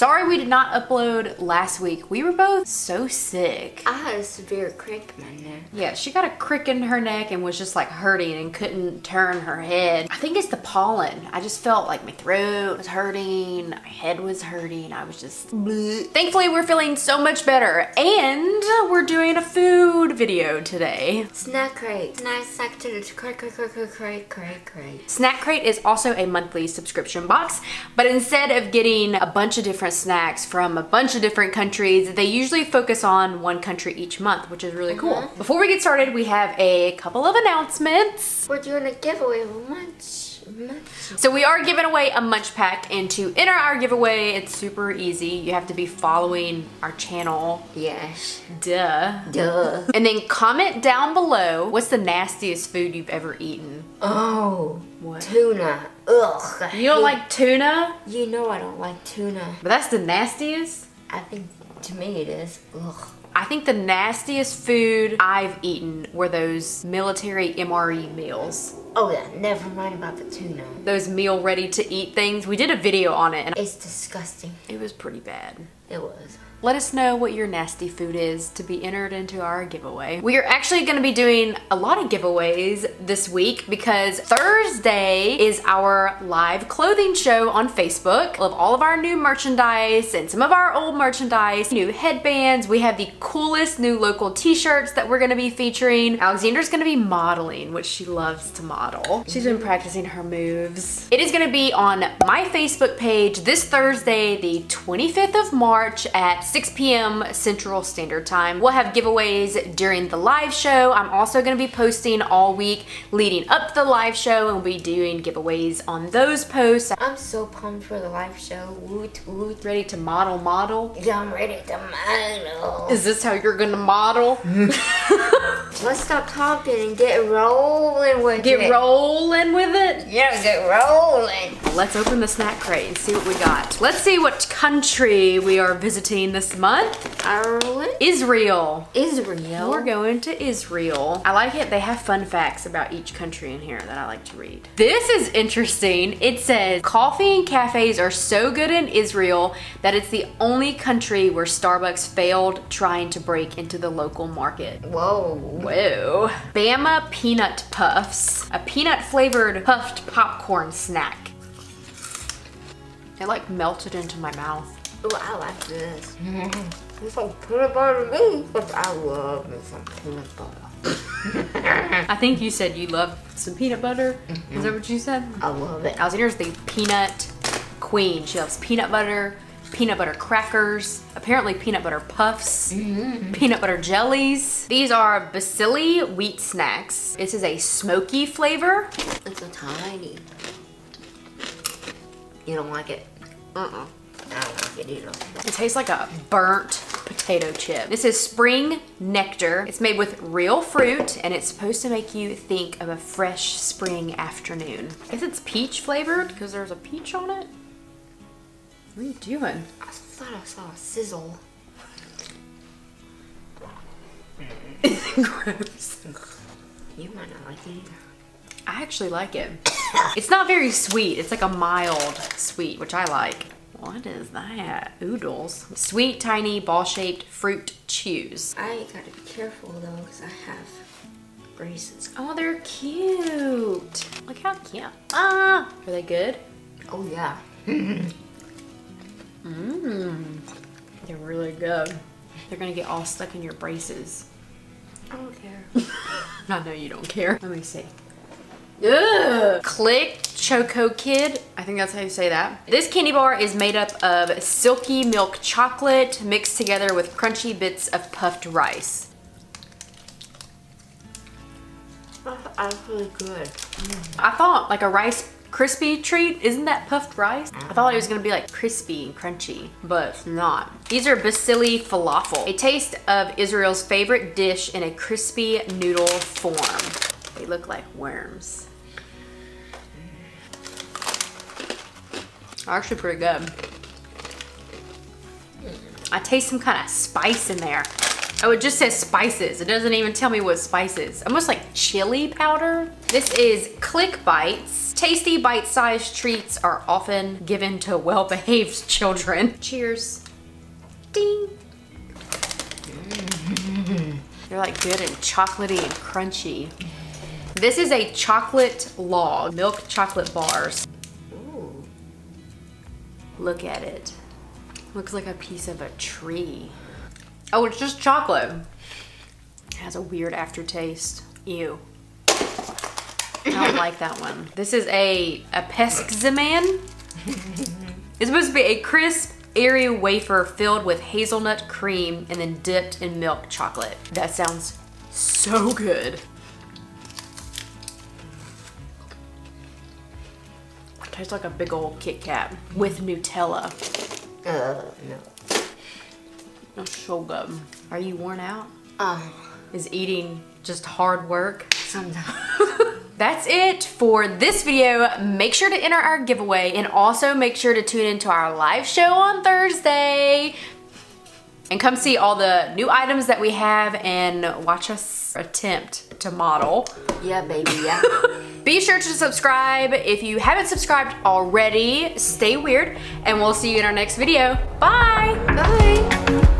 Sorry we did not upload last week. We were both so sick. I had a severe crick in my neck. Yeah, she got a crick in her neck and was just like hurting and couldn't turn her head. I think it's the pollen. I just felt like my throat was hurting, my head was hurting. I was just bleh. Thankfully, we're feeling so much better and we're doing a food video today. Snack crate. Snack section. Crate, crate, crate, crate, crate, crate, crate. Snack Crate is also a monthly subscription box, but instead of getting a bunch of different snacks from a bunch of different countries, they usually focus on one country each month, which is really cool. Mm-hmm. Before we get started, we have a couple of announcements. We're doing a giveaway of munch, munch. So we are giving away a munch pack and to enter our giveaway, it's super easy. You have to be following our channel, Yes. duh. Duh. And then comment down below, what's the nastiest food you've ever eaten? Oh. What? Tuna. Ugh. You don't like tuna? You know I don't like tuna. But that's the nastiest? I think to me it is. Ugh. I think the nastiest food I've eaten were those military MRE meals. Oh yeah, never mind about the tuna. Those meal ready to eat things. We did a video on it and It's disgusting. it was pretty bad. It was. Let us know what your nasty food is to be entered into our giveaway. We are actually going to be doing a lot of giveaways this week because Thursday is our live clothing show on Facebook of all of our new merchandise and some of our old merchandise, new headbands. We have the coolest new local t-shirts that we're going to be featuring. Alexandra's going to be modeling, which she loves to model. She's been practicing her moves. It is going to be on my Facebook page this Thursday, the 25th of March at 6 p.m. Central Standard Time. We'll have giveaways during the live show. I'm also going to be posting all week leading up to the live show and we'll be doing giveaways on those posts. I'm so pumped for the live show. Woot woot. Ready to model model? Yeah, I'm ready to model. Is this how you're gonna model? Let's stop talking and get rolling with it. Get rolling with it? Yeah, get rolling. Let's open the snack crate and see what we got. Let's see what country we are visiting this month. Ireland? Israel. Israel. We're going to Israel. I like it. They have fun facts about each country in here that I like to read. This is interesting. It says coffee and cafes are so good in Israel that it's the only country where Starbucks failed trying to break into the local market. Whoa. Whoa. Bamba Peanut Puffs, a peanut flavored puffed popcorn snack. It like melted into my mouth. Ooh, I like this. Mm-hmm. it's like peanut butter to me, but I love me some peanut butter. I think you said you love some peanut butter. Is that mm-hmm. what you said? I love it. I was Alexandra's the peanut queen. She loves peanut butter, peanut butter crackers, apparently peanut butter puffs, mm-hmm. peanut butter jellies. These are Bissli wheat snacks. This is a smoky flavor. It's a tiny. You don't like it? Uh-uh. I don't like it either. It tastes like a burnt potato chip. This is spring nectar. It's made with real fruit and it's supposed to make you think of a fresh spring afternoon. I guess it's peach flavored because there's a peach on it. What are you doing? I thought I saw a sizzle. Gross. You might not like it either. I actually like it. It's not very sweet. It's like a mild sweet, which I like. What is that? Oodles. Sweet, tiny, ball-shaped fruit chews. I gotta be careful though, because I have braces. Oh, they're cute. Look how cute. Ah, are they good? Oh yeah. Mmm. They're really good. They're gonna get all stuck in your braces. I don't care. I know you don't care. Let me see. Ugh. Click Choco Kid. I think that's how you say that. This candy bar is made up of silky milk chocolate mixed together with crunchy bits of puffed rice. That's actually good. I thought like a rice crispy treat, isn't that puffed rice? I thought it was gonna be like crispy and crunchy, but it's not. These are Bissli falafel, a taste of Israel's favorite dish in a crispy noodle form. They look like worms. Actually pretty good. I taste some kind of spice in there. Oh, it just says spices. It doesn't even tell me what spices. Almost like chili powder. This is Click Bites. Tasty bite-sized treats are often given to well-behaved children. Cheers. Ding. Mm. They're like good and chocolatey and crunchy. This is a chocolate log, milk chocolate bars. Ooh. Look at it. Looks like a piece of a tree. Oh, it's just chocolate. It has a weird aftertaste. Ew. I don't like that one. This is a, a Pesek Zman. it's supposed to be a crisp, airy wafer filled with hazelnut cream and then dipped in milk chocolate. That sounds so good. Tastes like a big old Kit Kat with Nutella. Uh, no. That's so good. Are you worn out? Um, Is eating just hard work? sometimes. That's it for this video. Make sure to enter our giveaway and also make sure to tune into our live show on Thursday. And come see all the new items that we have and watch us attempt to model. yeah, baby, yeah. Be sure to subscribe if you haven't subscribed already. Stay weird and we'll see you in our next video. Bye! Bye.